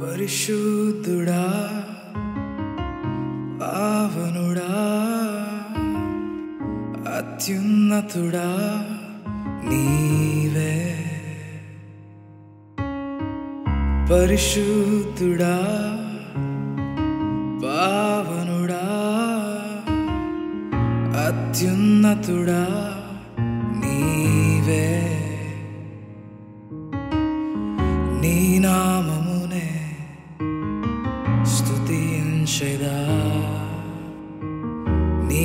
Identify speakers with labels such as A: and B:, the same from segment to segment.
A: పరిశుద్ధుడా పావనుడా అత్యున్నతుడా నీవే పరిశుద్ధుడా పావనుడా అత్యున్నతుడా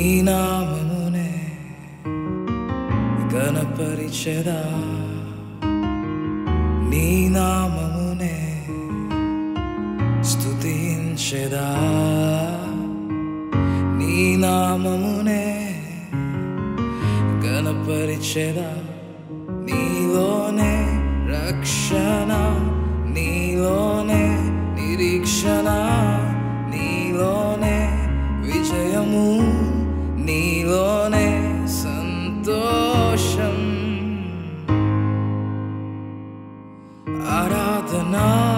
A: నీ నామమునే గణపరిచెదా నీ నామమునే స్తుతించెదా నీ నామమునే గణపరిచెదా నీలోనే రక్షణ నీలోనే నిరీక్షణ. No.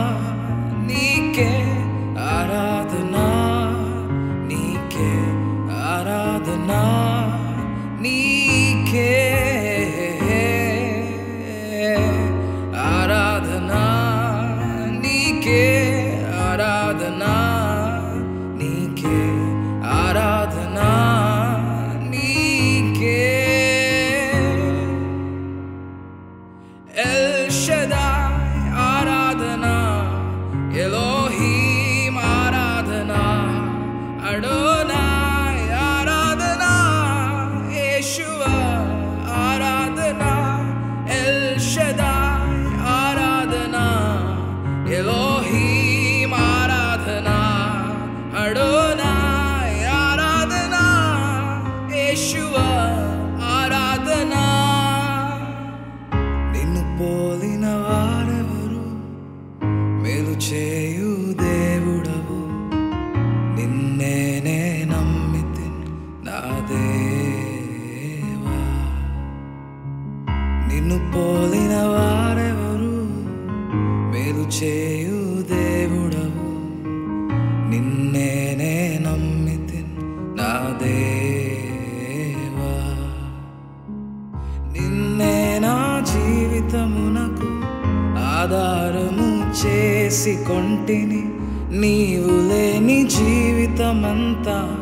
A: నిన్ను పోలిన వారెవరు? మేలు చేయు దేవుడవు. నిన్నేనే నమ్మితి నా దేవా. నిన్నే నా జీవితమునకు ఆధారము చేసి కొంటిని నీవు లేని జీవితమంతా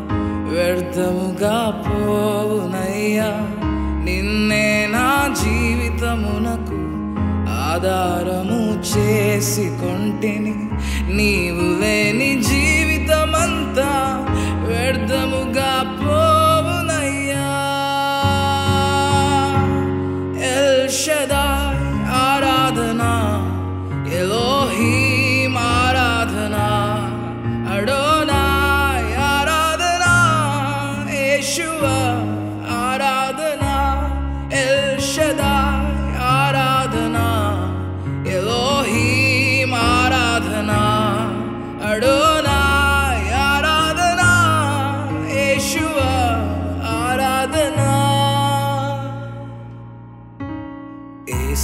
A: వ్యర్థముగా పోవునయ్యా. నిన్నే నా జీవితమునకు ఆధారము చేసి కొంటిని నీవు లేని జీవి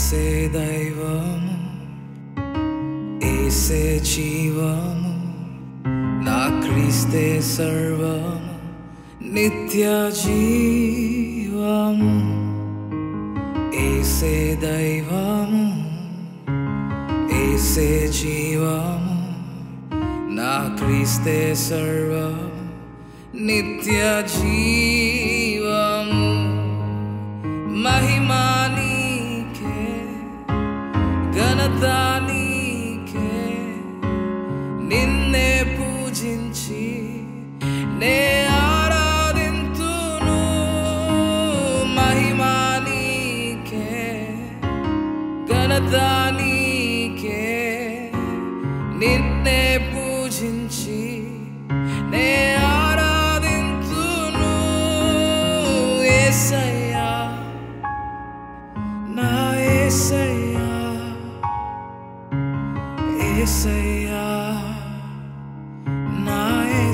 A: ఏసే దైవము ఏసే జీవము నా క్రీస్తే సర్వము నిత్య జీవము ఏసే దైవము ఏసే జీవము నా క్రీస్తే సర్వము నిత్య జీవము ఘనత నీకే నిన్నే పూజించి నే ఆరాధింతును మహిమా నీకే ఘనత నీకే నిన్నే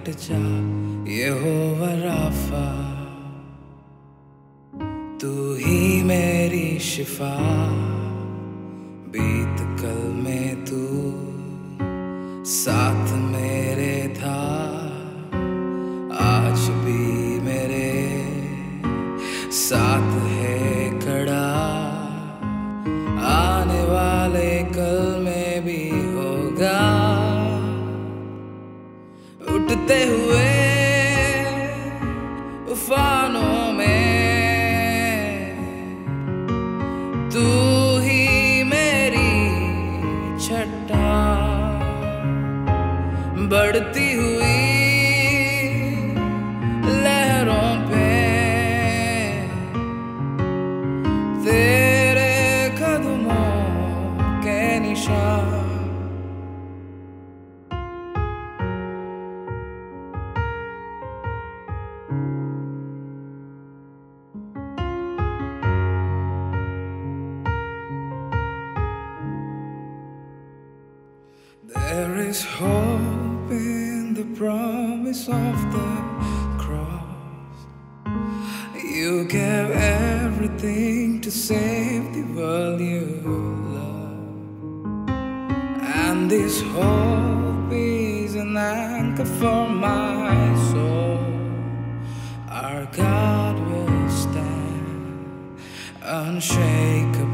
A: उठ जा, ये हो वराफा। तू ही मेरी शिफा। बीत कल में तू साथ मेरे था। आज भी मेरे साथ है खड़ा। आने वाले कल उठते हुए उफानों में तू ही मेरी छटा बढ़ती हुई is hope in the promise of the cross. You gave everything to save the world you love. And this hope is an anchor for my soul. Our God will stand unshakable.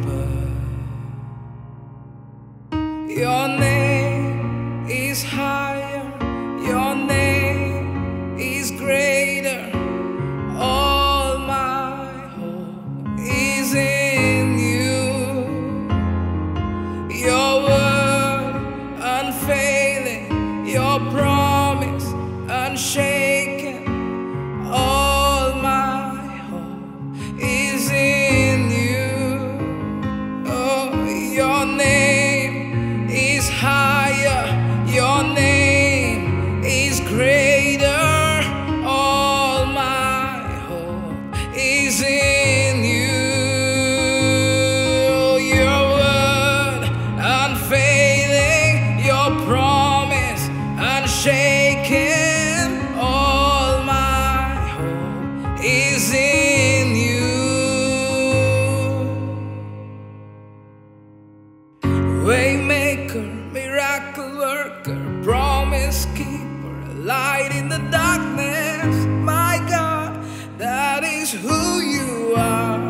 A: Is who you are.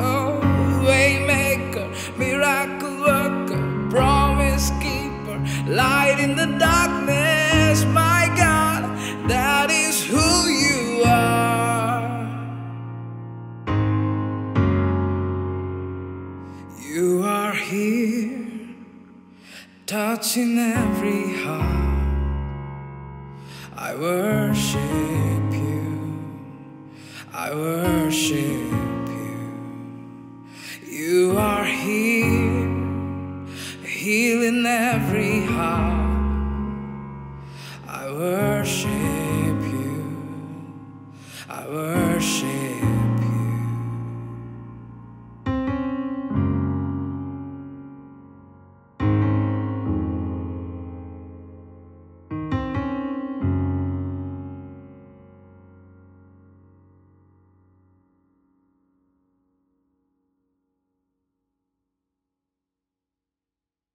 A: Oh, waymaker, miracle worker, promise keeper, light in the darkness. My God, that is who you are. You are here, touching every heart. I worship. I worship